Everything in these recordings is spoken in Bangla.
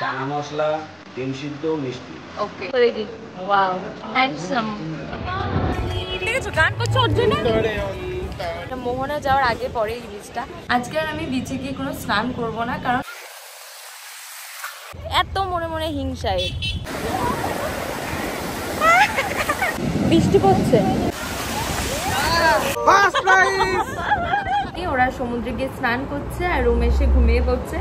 চানা মশলা ডিম সিদ্ধ মিষ্টি। ওকে ওয়াও হ্যান্ডসাম দেখেছ গান করছ ওর জন্য? মোহনা যাওয়ার আগে পরে এই বীজটা আজকে আর আমি বিচে গিয়ে কোনো স্নান করব না কারণ এত মনে মনে হিংসা এর। বৃষ্টি পড়ছে। ওরা সমুদ্রে গিয়ে স্নান করছে আর রুমে এসে ঘুমিয়ে পড়ছে।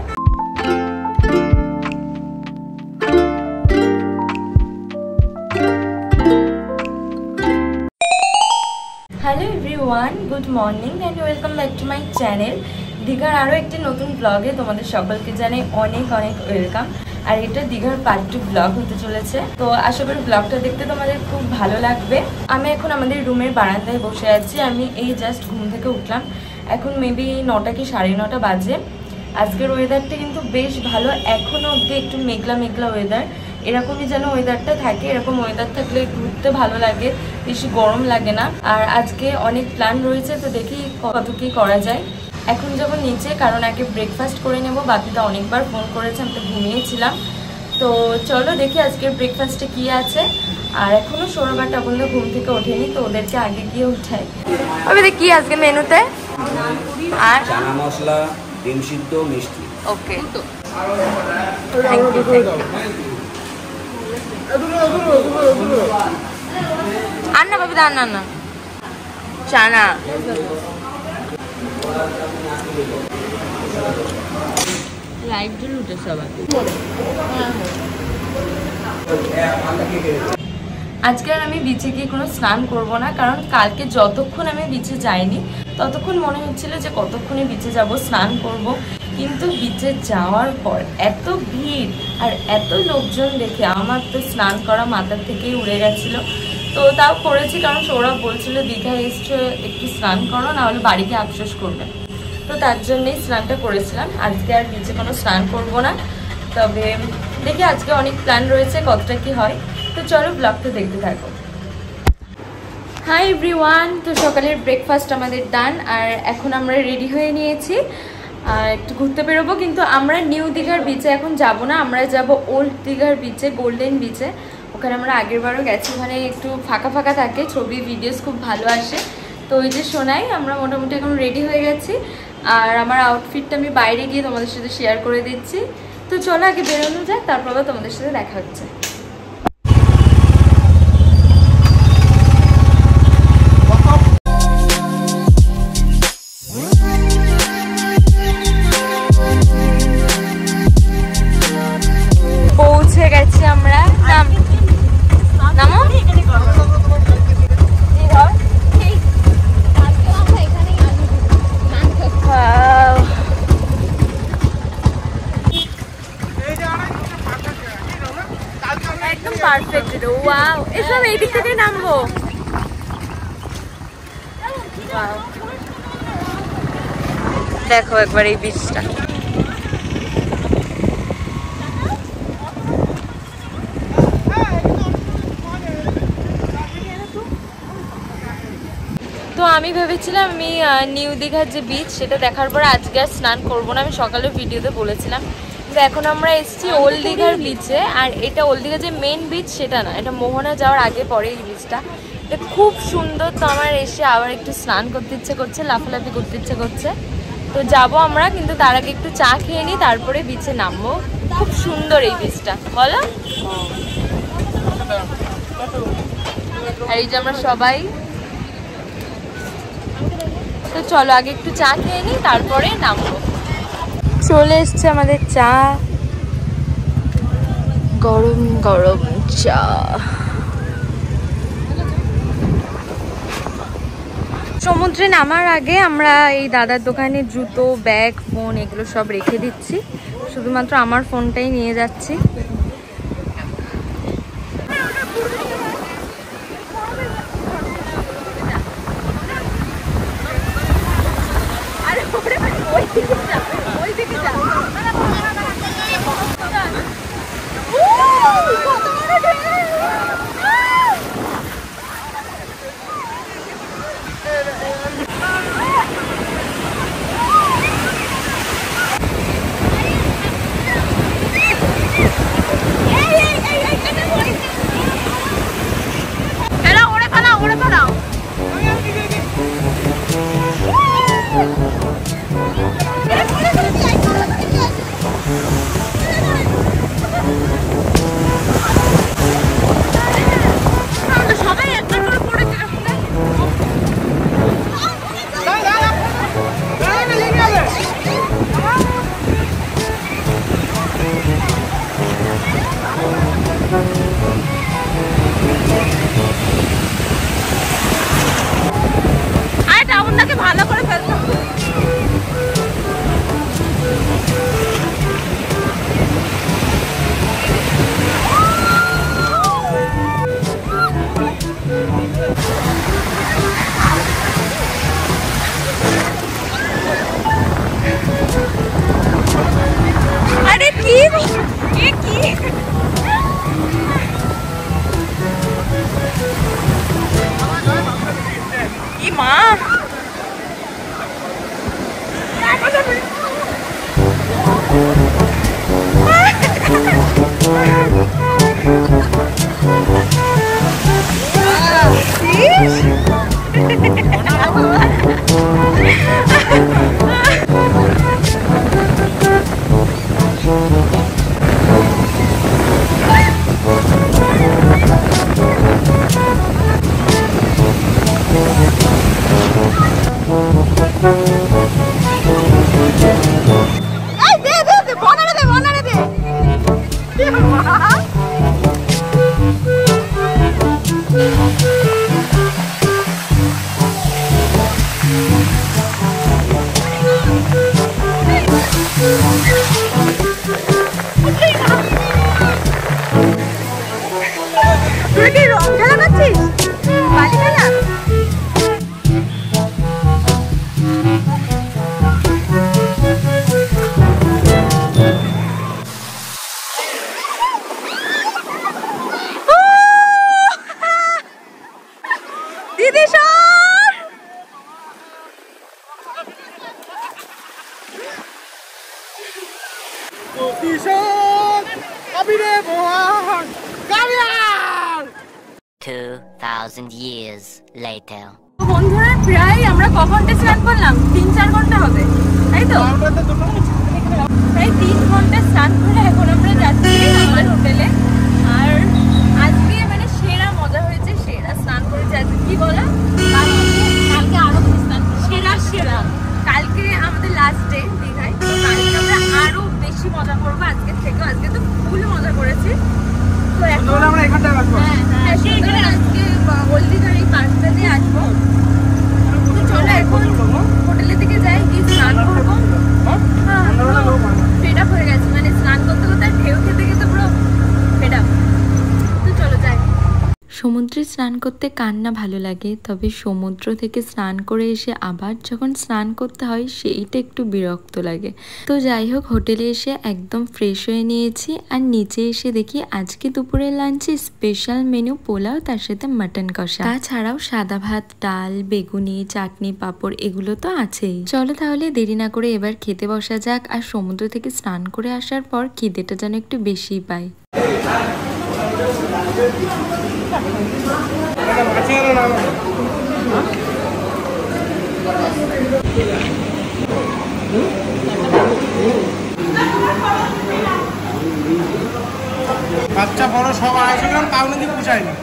Everyone good morning and welcome back to my channel দীঘার আরও একটি নতুন ব্লগে তোমাদের সকলকে জানাই অনেক অনেক ওয়েলকাম আর এটা দীঘার পার্ট টু ব্লগ হতে চলেছে। তো আশা করি ব্লগটা দেখতে তোমাদের খুব ভালো লাগবে। আমি এখন আমাদের রুমের বারান্দায় বসে আছি। আমি এই জাস্ট ঘুম থেকে উঠলাম। এখন মেবি নটা কি সাড়ে নটা বাজে। আজকের ওয়েদারটা কিন্তু বেশ ভালো। এখনও অবধি একটু মেঘলা মেঘলা ওয়েদার এরকমই যেন ওয়েদারটা থাকে এরকম ওয়েদার থাকলে ঘুরতে ভালো লাগে বেশি গরম লাগে না। আর আজকে অনেক প্ল্যান রয়েছে তো দেখি কত কি করা যায়। এখন যাব নিচে কারণ আগে ব্রেকফাস্ট করে নেব বাকিটা অনেকবার ফোন করেছে আমি তো ঘুমিয়েছিলাম। তো চলো দেখি আজকের ব্রেকফাস্টে কি আছে। আর এখনও সৌরভাটা বললে ঘুম থেকে ওঠেনি তো ওদেরকে আগে গিয়ে উঠাই। ওকে কি আজকে মেনুতে। আর? চানা মশলা ডিম সিদ্ধ মিষ্টি। ওকে থ্যাংক ইউ ইউ বাবু আর না না চানা লাইট উঠে সবাই আজকে আর আমি বিচে গিয়ে কোনো স্নান করব না, কারণ কালকে যতক্ষণ আমি বিচে যাইনি, ততক্ষণ মনে হচ্ছিল যে কতক্ষণে বিচে যাব, স্নান করব। কিন্তু বিচে যাওয়ার পর এত ভিড় আর এত লোকজন দেখে আমার তো স্নান করা মাথার থেকেই উড়ে গেছিল। তো তাও করেছি কারণ সৌরভ বলছিল দীঘায় এসছে, একটু স্নান করো, না হলে বাড়িতে আফসোস করবে। তো তার জন্যই স্নানটা করেছিলাম। আজকে আর বিচে কোনো স্নান করব না। তবে দেখি আজকে অনেক প্ল্যান রয়েছে, কতটা কি হয়। তো চলো ব্লগটা দেখতে থাকো। হাই এভরিওয়ান তো সকালের ব্রেকফাস্ট আমাদের ডান আর এখন আমরা রেডি হয়ে নিয়েছি। একটু ঘুরতে বেরোবো, কিন্তু আমরা নিউ দীঘার বিচে এখন যাব না। আমরা যাব ওল্ড দীঘার বিচে গোল্ডেন বিচে ওখানে আমরা আগের বারও গেছি, ওখানে একটু ফাঁকা ফাঁকা থাকে, ছবি ভিডিওস খুব ভালো আসে। তো ওই যে শোনাই আমরা মোটামুটি এখন রেডি হয়ে গেছি। আর আমার আউটফিটটা আমি বাইরে গিয়ে তোমাদের সাথে শেয়ার করে দিচ্ছি। তো চলো আগে বেরোনো যাক, তারপর আবার তোমাদের সাথে দেখা হচ্ছে। দেখো একবার এই বীজটা তো আমি ভেবেছিলাম আমি নিউ দীঘার যে বিচ সেটা দেখার পর আজকে আর স্নান করব না আমি সকালে ভিডিওতে বলেছিলাম। কিন্তু এখন আমরা এসেছি ওল্ড দীঘার বিচে আর এটা ওল্ড দীঘার যে মেন বিচ সেটা না এটা মোহনা যাওয়ার আগে পরে এই বিচটা খুব সুন্দর তো আমার এসে আবার একটু স্নান করতে ইচ্ছে করছে, লাফালাফি করতে ইচ্ছে করছে। তো যাব আমরা, কিন্তু তার আগে একটু চা খেয়ে নিই তারপরে বিচে নামবো। খুব সুন্দর এই বিচটা বলো? এই যে আমরা সবাই। তো চলো, আগে একটু চা খেয়ে নিই তারপরে নামবো। চলে এসছে আমাদের চা। গরম গরম চা। সমুদ্রে নামার আগে আমরা এই দাদার দোকানে জুতো, ব্যাগ, ফোন এগুলো সব রেখে দিচ্ছি। শুধুমাত্র আমার ফোনটাই নিয়ে যাচ্ছি। Two thousand years later. বন্ধুরা প্রায় আমরা ক ঘণ্টা স্নান করলাম? তিন চার ঘণ্টা হবে তাই তো? প্রায় তিন ঘণ্টা স্নান করে এখন আমরা যাচ্ছি আমার হোটেলে। আর আজকে মানে সেরা মজা হয়েছে সেরা স্নান করেছে আজকে কি বলা কালকে আরও বেশি স্নান সেরা সেরা কালকে আমাদের লাস্ট ডে দীঘায় তো কালকে আমরা আরও বেশি মজা করব আজকে থেকে আজকে তো ফুল মজা করেছি তো এখন হ্যাঁ হ্যাঁ সুতরাং আজকে হলদিঘার এই পার্কটা দিয়ে আসব তো চলো এখন হোটেলের দিকে যাই গিয়ে স্নান করব ফেড আপ হয়ে গেছে মানে স্নান করতে করতে আর ঢেউ খেতে খেতে পুরো ফেড আপ তো চলো যাই সমুদ্রে স্নান করতে কার না ভালো লাগে, তবে সমুদ্র থেকে স্নান করে এসে আবার যখন স্নান করতে হয়, সেইটা একটু বিরক্ত লাগে। তো যাই হোক, হোটেলে এসে একদম ফ্রেশ হয়ে নিয়েছি আর নিচে এসে দেখি আজকে দুপুরের লাঞ্চে স্পেশাল মেনু পোলাও, তার সাথে মাটন কষা। তাছাড়াও সাদা ভাত, ডাল, বেগুনি, চাটনি, পাঁপড়, এগুলো তো আছেই। চলো তাহলে দেরি না করে এবার খেতে বসা যাক আর সমুদ্র থেকে স্নান করে আসার পর খিদেটা যেন একটু বেশিই পাই বাচ্চা বড় সব আড়াইশো গ্রাম তাও নাকি পুষায়নি।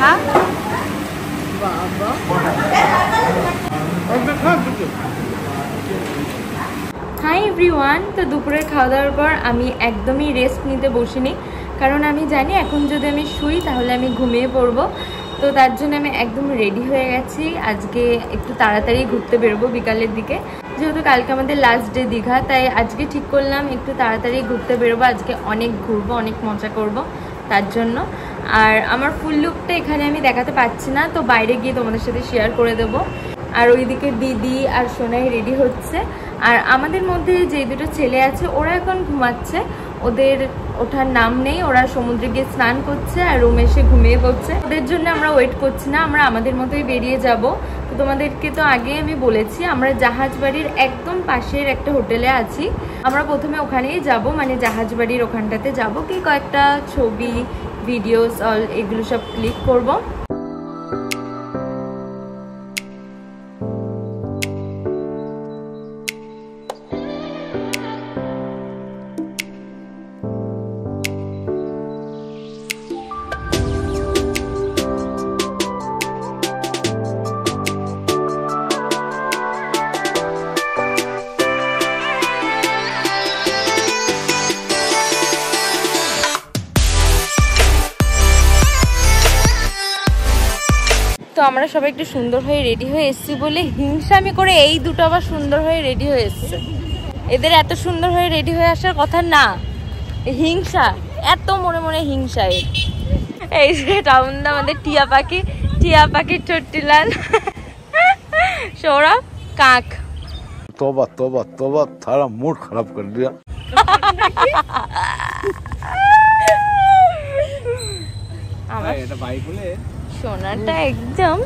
খা। হাই এভরিওয়ান তো দুপুরের খাওয়া দাওয়ার পর আমি একদমই রেস্ট নিতে বসিনি। কারণ আমি জানি এখন যদি আমি শুই তাহলে আমি ঘুমিয়ে পড়ব। তো তার জন্য আমি একদম রেডি হয়ে গেছি। আজকে একটু তাড়াতাড়ি ঘুরতে বেরোবো বিকালের দিকে। যেহেতু কালকে আমাদের লাস্ট ডে দীঘা, তাই আজকে ঠিক করলাম একটু তাড়াতাড়ি ঘুরতে বেরোবো। আজকে অনেক ঘুরবো, অনেক মজা করব তার জন্য। আর আমার ফুল লুকটা এখানে আমি দেখাতে পাচ্ছি না, তো বাইরে গিয়ে তোমাদের সাথে শেয়ার করে দেবো। আর ওইদিকে দিদি আর সোনাই রেডি হচ্ছে। আর আমাদের মধ্যে যে দুটো ছেলে আছে, ওরা এখন ঘুমাচ্ছে। ওদের ওঠার নাম নেই, ওরা সমুদ্রে গিয়ে স্নান করছে আর রুমে এসে ঘুমিয়ে পড়ছে। ওদের জন্য আমরা ওয়েট করছি না, আমরা আমাদের মতোই বেরিয়ে যাব। তো তোমাদেরকে তো আগে আমি বলেছি, আমরা জাহাজ বাড়ির একদম পাশের একটা হোটেলে আছি। আমরা প্রথমে ওখানেই যাব মানে জাহাজ বাড়ির ওখানটাতে যাব। কি কয়েকটা ছবি ভিডিওস অল এগুলো সব ক্লিক করব। আমরা সবাই একটু সুন্দর হয়ে রেডি হয়ে এসছি বলে হিংসামি করে এই দুটো আবার সুন্দর হয়ে রেডি হয়ে এসছে। এদের এত সুন্দর হয়ে রেডি হয়ে আসার কথা না। হিংসা এত মনে মনে হিংসা এর। এই যে টাউনদা আমাদের টিয়া পাখি টিয়া পাখি চট্টিলাল সৌরভ কাক। তোবা তোবা তোবা তারা মুড খারাপ কর দিয়া। এটা বাইক সোনাটা একদম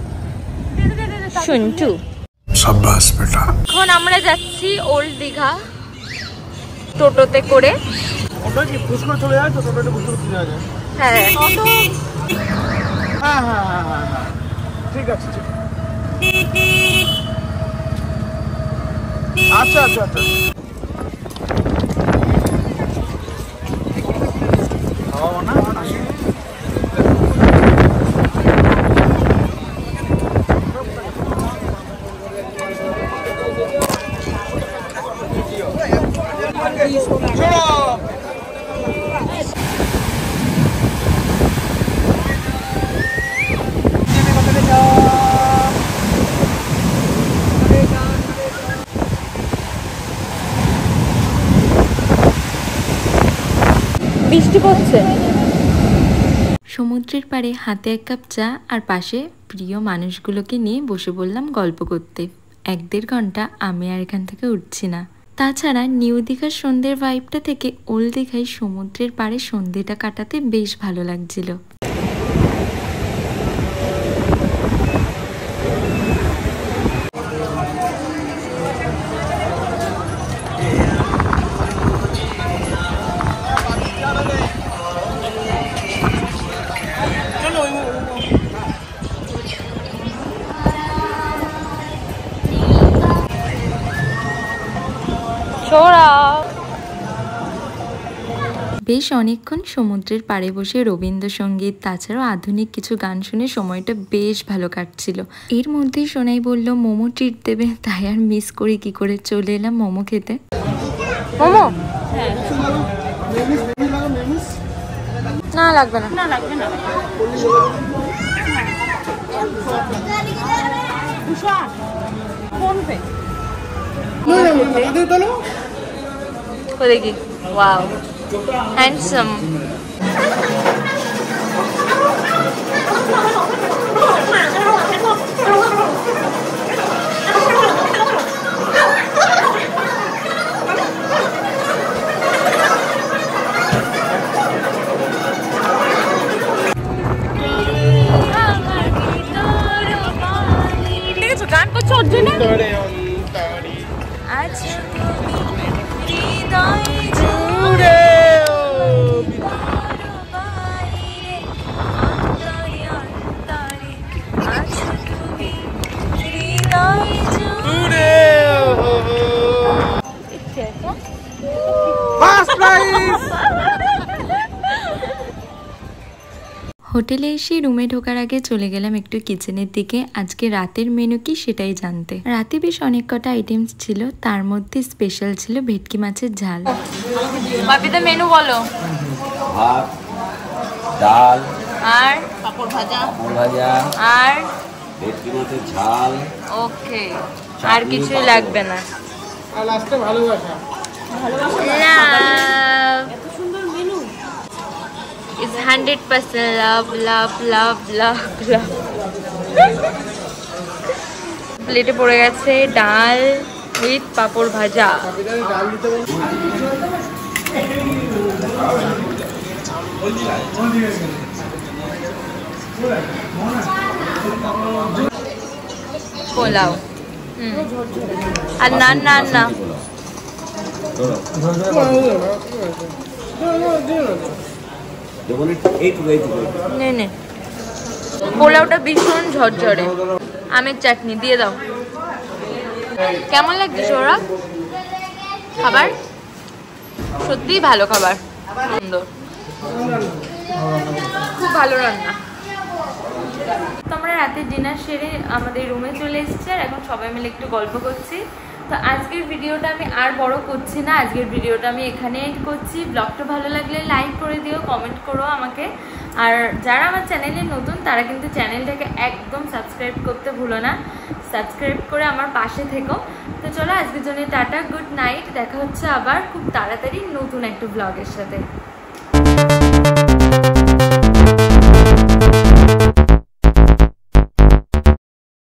শুনটু। সাব্বাস বেটা। এখন আমরা যাচ্ছি ওল্ড দীঘা টোটোতে করে। ওটা কি পুশ করে চলে যায় তো? টোটোতে পুশ চলে যায়। হ্যাঁ। হ্যাঁ, হ্যাঁ। হ্যাঁ হ্যাঁ হ্যাঁ ঠিক আছে ঠিক আচ্ছা আচ্ছা আচ্ছা। বৃষ্টি পড়ছে সমুদ্রের পাড়ে হাতে এক কাপ চা আর পাশে প্রিয় মানুষগুলোকে নিয়ে বসে বললাম গল্প করতে। এক দেড় ঘণ্টা আমি আর এখান থেকে উঠছি না। তাছাড়া নিউ দীঘার সন্ধ্যের ভাইবটা থেকে ওল্ড দীঘায় সমুদ্রের পাড়ে সন্ধ্যেটা কাটাতে বেশ ভালো লাগছিল। বেশ অনেকক্ষণ সমুদ্রের পাড়ে বসে রবীন্দ্রসঙ্গীত তাছাড়াও আধুনিক কিছু গান শুনে সময়টা বেশ ভালো কাটছিল। এর মধ্যেই সোনাই বলল মোমো ট্রিট দেবে তাই আর মিস করি কি করে চলে এলাম মোমো খেতে? মোমো? না লাগবে না। না লাগবে না। ফোন পে দেখি? ওয়াও। হ্যান্ডসাম হোটেলে এসে রুমে ঢোকার আগে চলে গেলাম একটু কিচেনের দিকে। আজকে রাতের মেনু কি সেটাই জানতে। রাতে বেশ অনেক কটা আইটেমস ছিল তার মধ্যে স্পেশাল ছিল ভেটকি মাছের ঝাল। মেনু বলো। ভাত ডাল আর? পাপড় ভাজা। পাঁপড় ভাজা। আর? ভেটকি মাছের ঝাল। ওকে। আর কিছুই লাগবে না। আর লাস্টে ভালোবাসা। love is hundred percent love, love, love, love, love. প্লেটে পড়ে গেছে ডাল উইথ পাপড় ভাজা পোলাও। আর না না না নে নে। পোলাওটা ভীষণ ঝরঝরে। আমের চাটনি দিয়ে দাও। কেমন লাগছে সৌরভ? খাবার? সত্যিই ভালো খাবার। সুন্দর। খুব ভালো রান্না। তো আমরা রাতে ডিনার সেরে আমাদের রুমে চলে এসেছি আর এখন সবাই মিলে একটু গল্প করছি। তো আজকের ভিডিওটা আমি আর বড় করছি না। আজকের ভিডিওটা আমি এখানে এড করছি। ব্লগটা ভালো লাগলে লাইক করে দিও কমেন্ট করো আমাকে। আর যারা আমার চ্যানেলে নতুন, তারা কিন্তু চ্যানেলটাকে একদম সাবস্ক্রাইব করতে ভুলো না। সাবস্ক্রাইব করে আমার পাশে থেকো। তো চলো আজকের জন্য টাটা গুড নাইট দেখা হচ্ছে আবার খুব তাড়াতাড়ি নতুন একটা ব্লগের সাথে।